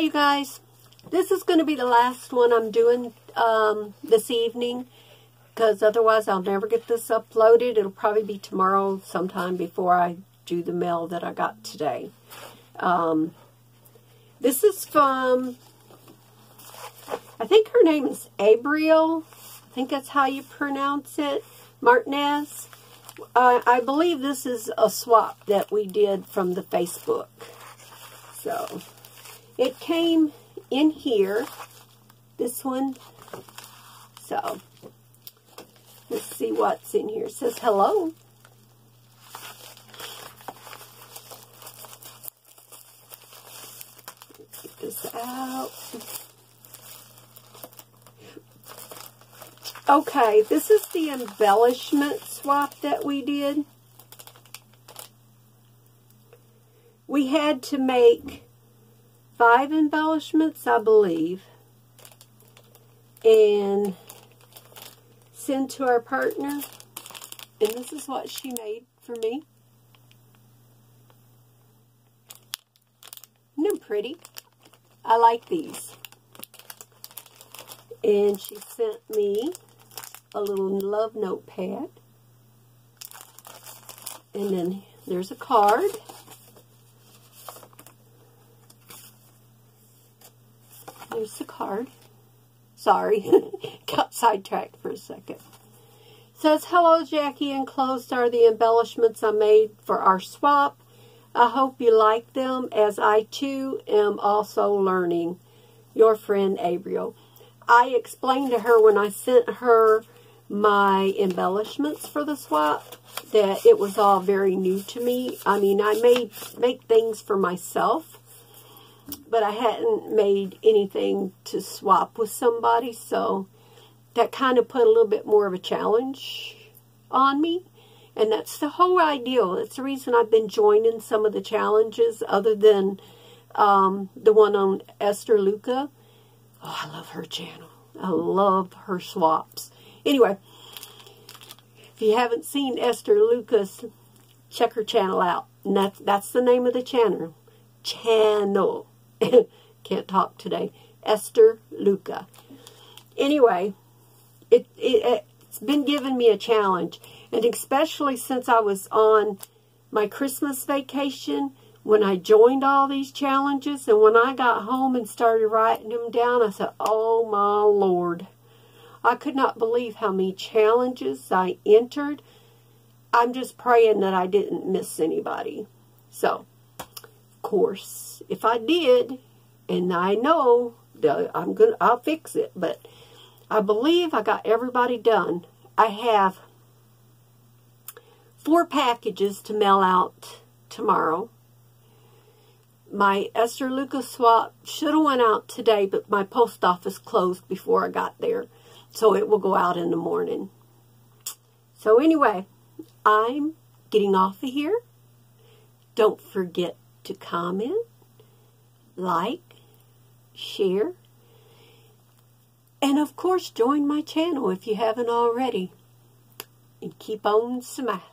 guys. This is going to be the last one I'm doing um, this evening because otherwise I'll never get this uploaded. It'll probably be tomorrow sometime before I do the mail that I got today. Um, this is from, I think her name is Abriel. I think that's how you pronounce it. Martinez. I believe this is a swap that we did from the Facebook. So, it came in here. This one. So, let's see what's in here. It says hello. Get this out. Okay, this is the embellishment swap that we did. We had to make five embellishments, I believe, and send to our partner. And this is what she made for me. Isn't them pretty? I like these. And she sent me a little love notepad. And then there's a card. There's the card. Sorry, got sidetracked for a second. says, Hello, Jackie. Enclosed are the embellishments I made for our swap. I hope you like them, as I too am also learning. Your friend, Abriel. I explained to her when I sent her my embellishments for the swap that it was all very new to me. I mean, I made make things for myself, but I hadn't made anything to swap with somebody, so that kind of put a little bit more of a challenge on me. And that's the whole ideal. That's the reason I've been joining some of the challenges other than um, the one on Esther Luca. Oh, I love her channel. I love her swaps. Anyway, if you haven't seen Esther Lucas, check her channel out. And that's, that's the name of the channel. Channel. Can't talk today. Esther Luca. Anyway, it, it, it's been giving me a challenge. And especially since I was on my Christmas vacation, when I joined all these challenges, and when I got home and started writing them down, I said, oh my Lord. I could not believe how many challenges I entered. I'm just praying that I didn't miss anybody. So, course, if I did, and I know I'm gonna, I'll fix it, but I believe I got everybody done. I have four packages to mail out tomorrow. My Esther Lucas swap should have went out today, but my post office closed before I got there. So it will go out in the morning. So anyway, I'm getting off of here. Don't forget to comment, like, share, and of course join my channel if you haven't already. And keep on smiling.